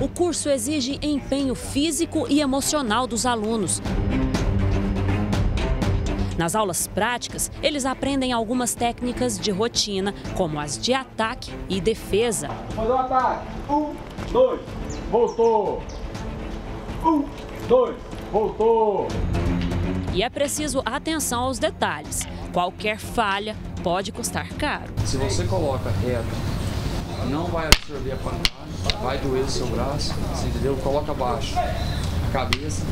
O curso exige empenho físico e emocional dos alunos. Nas aulas práticas, eles aprendem algumas técnicas de rotina, como as de ataque e defesa. Fazer o ataque. Um, dois, voltou. Um, dois, voltou. E é preciso atenção aos detalhes. Qualquer falha pode custar caro. Se você coloca reto, não vai absorver a pancada, vai doer o seu braço, você entendeu? Coloca abaixo a cabeça,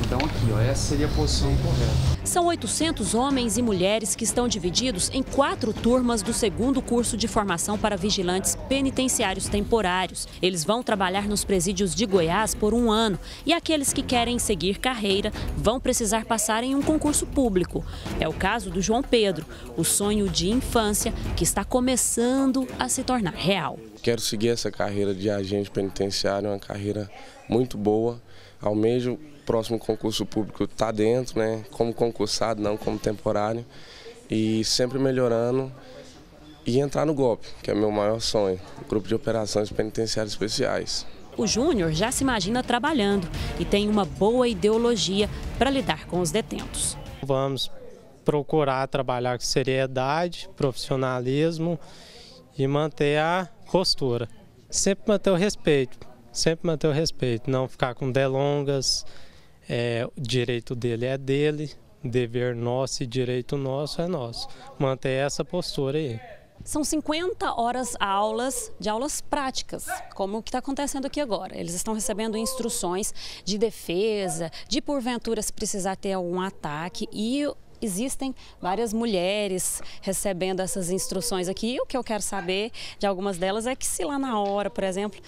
então aqui, ó, essa seria a posição correta. São 800 homens e mulheres que estão divididos em quatro turmas do segundo curso de formação para vigilantes penitenciários temporários. Eles vão trabalhar nos presídios de Goiás por um ano e aqueles que querem seguir carreira vão precisar passar em um concurso público. É o caso do João Pedro, o sonho de infância que está começando a se tornar real. Quero seguir essa carreira de agente penitenciário, uma carreira muito boa. Almejo próximo concurso público está dentro, né? Como concursado, não como temporário. E sempre melhorando e entrar no golpe, que é meu maior sonho, Grupo de Operações Penitenciárias Especiais. O Júnior já se imagina trabalhando e tem uma boa ideologia para lidar com os detentos. Vamos procurar trabalhar com seriedade, profissionalismo e manter a postura. Sempre manter o respeito, sempre manter o respeito, não ficar com delongas, é, o direito dele é dele, dever nosso e direito nosso é nosso. Manter essa postura aí. São 50 horas aulas de aulas práticas, como o que está acontecendo aqui agora. Eles estão recebendo instruções de defesa, de porventura se precisar ter algum ataque e existem várias mulheres recebendo essas instruções aqui. E o que eu quero saber de algumas delas é que se lá na hora, por exemplo,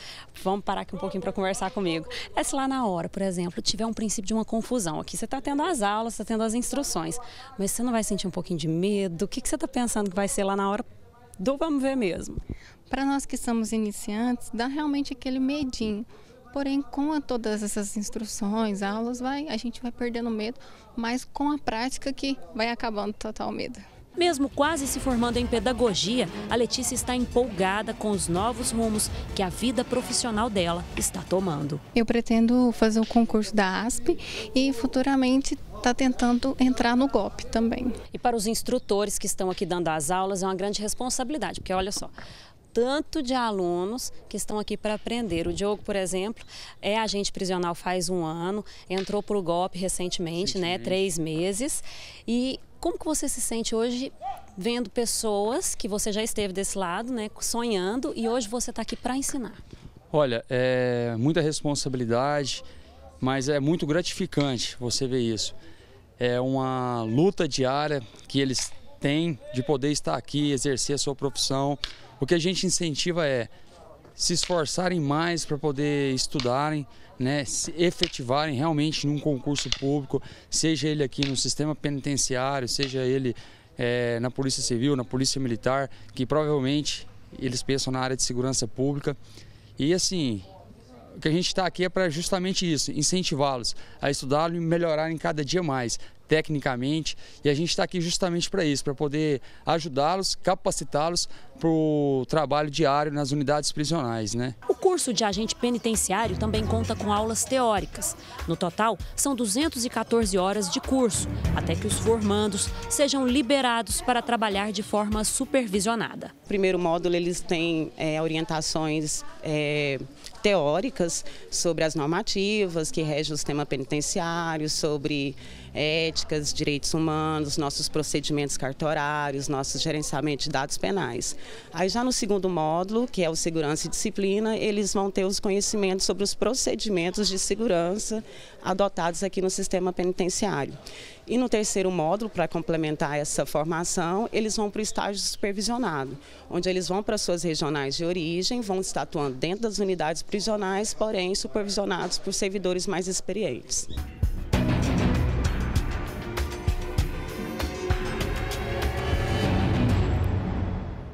vamos parar aqui um pouquinho para conversar comigo. É se lá na hora, por exemplo, tiver um princípio de uma confusão. Aqui você está tendo as aulas, está tendo as instruções, mas você não vai sentir um pouquinho de medo? O que, que você está pensando que vai ser lá na hora do vamos ver mesmo? Para nós que somos iniciantes, dá realmente aquele medinho Porém, com todas essas instruções, aulas, vai, a gente vai perdendo medo, mas com a prática que vai acabando total medo. Mesmo quase se formando em pedagogia, a Letícia está empolgada com os novos rumos que a vida profissional dela está tomando. Eu pretendo fazer o concurso da ASP e futuramente está tentando entrar no golpe também. E para os instrutores que estão aqui dando as aulas é uma grande responsabilidade, porque olha só, tanto de alunos que estão aqui para aprender. O Diogo, por exemplo, é agente prisional faz um ano, entrou para o golpe recentemente, né, três meses. E como que você se sente hoje vendo pessoas que você já esteve desse lado, né, sonhando, e hoje você está aqui para ensinar? Olha, é muita responsabilidade, mas é muito gratificante você ver isso. É uma luta diária que eles têm de poder estar aqui, exercer a sua profissão, o que a gente incentiva é se esforçarem mais para poder estudarem, né, se efetivarem realmente num concurso público, seja ele aqui no sistema penitenciário, seja ele é, na Polícia Civil, na Polícia Militar, que provavelmente eles pensam na área de segurança pública. E assim, o que a gente está aqui é para justamente isso, incentivá-los a estudar e melhorarem cada dia mais, tecnicamente, e a gente está aqui justamente para isso, para poder ajudá-los, capacitá-los para o trabalho diário nas unidades prisionais. Né? O curso de agente penitenciário também conta com aulas teóricas. No total, são 214 horas de curso, até que os formandos sejam liberados para trabalhar de forma supervisionada. primeiro módulo, eles têm é, orientações é, teóricas sobre as normativas que regem o sistema penitenciário, sobre éticas, direitos humanos, nossos procedimentos cartorários, nosso gerenciamento de dados penais. Aí já no segundo módulo, que é o segurança e disciplina, eles vão ter os conhecimentos sobre os procedimentos de segurança adotados aqui no sistema penitenciário. E no terceiro módulo, para complementar essa formação, eles vão para o estágio supervisionado, onde eles vão para suas regionais de origem, vão estar atuando dentro das unidades prisionais, porém supervisionados por servidores mais experientes.